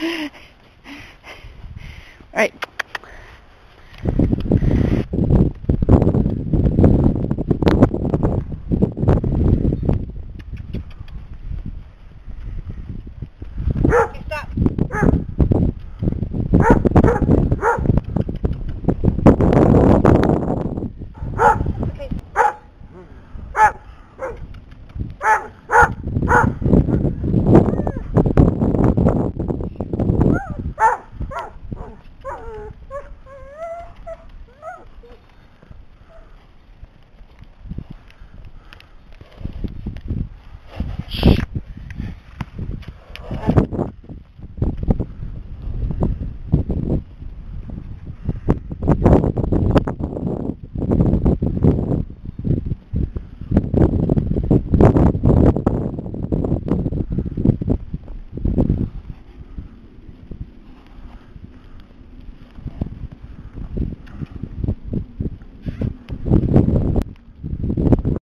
All right.